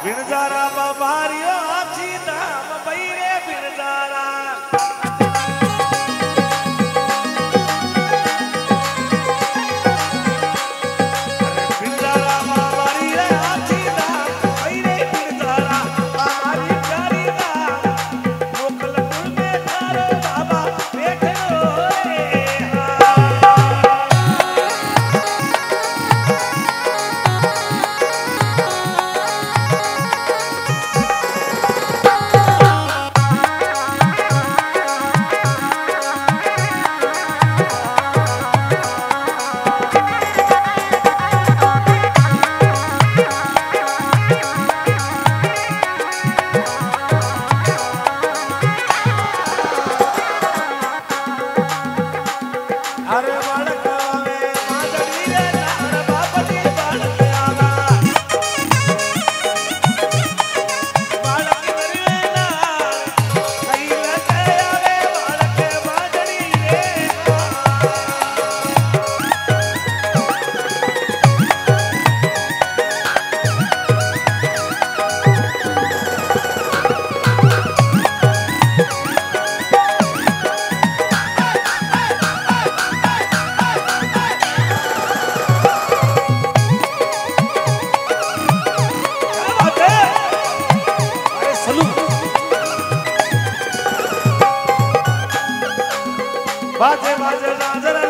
We Vinzara Babario. বাজে বাজে রাজা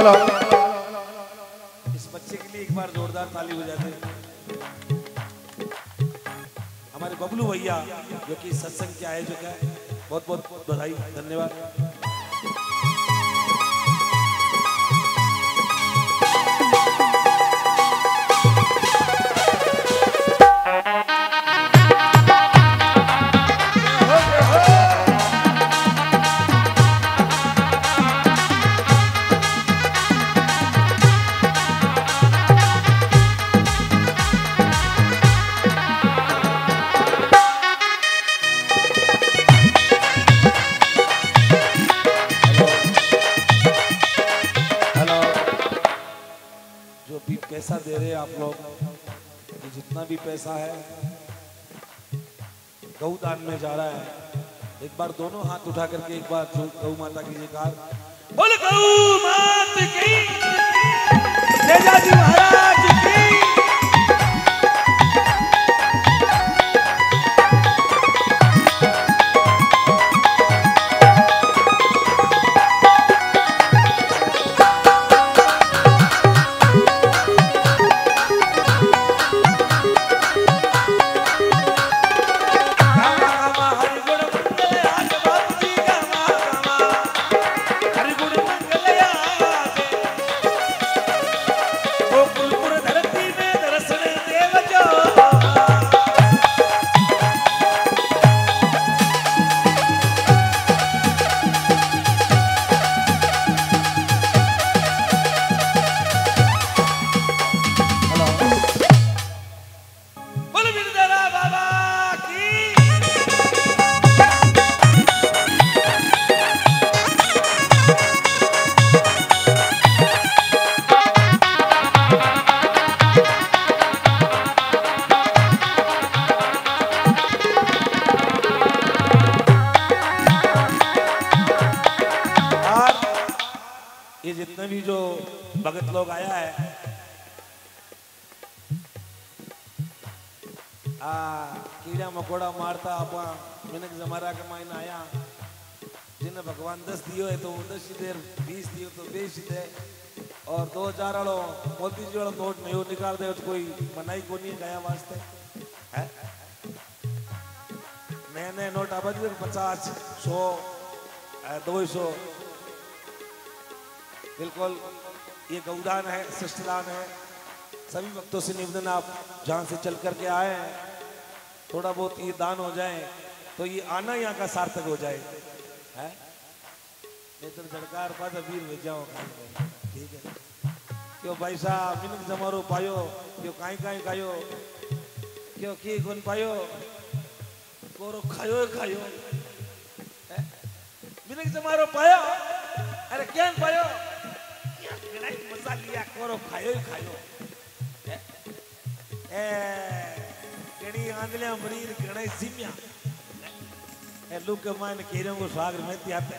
हेलो इस बच्चे के लिए एक बार जोरदार ताली हो। जाते हमारे बबलू भैया, जो कि सत्संग के आयोजक है बहुत बहुत बधाई, धन्यवाद। एक बार दोनों हाथ उठा करके एक बार गौ माता की जयकार। बोल गौ मात भगत लोग आया है। आ, कीड़ा मकोड़ा मारता आपा मिनक जमारा के मायने आया। जिन्हें भगवान दस दियो है तो दस देर, बीस दियो तो बीस दे और दो हज़ार वालो, मोदी जी वाला नोट नहीं निकाल दे तो कोई मनाई को नहीं गया वास्ते। है? नए नए नोट आबादी में पचास, सौ दो सौ। बिल्कुल। ये गौदान है, सृष्टदान है। सभी भक्तों से निवेदन, आप जहाँ से चल करके आए हैं थोड़ा बहुत ये दान हो जाए तो ये आना यहाँ का सार्थक हो जाए। है? नहीं तो झड़कार पास भेज जाओ ठीक है। क्यों भाई साहब, मिनक जमारो पायो, क्यों काई काई खायो, क्यों की गुन पायो, कोरो खायो खायो? मिनक जमारो पायो, अरे क्या पायो? ઘણા મજા લીયા કરો ખાયો ખાયો એ ઘણી આંદલે અમરીર ઘણા સીમ્યા એ લુક માન કેરંગો સ્વાગર મેતી આપે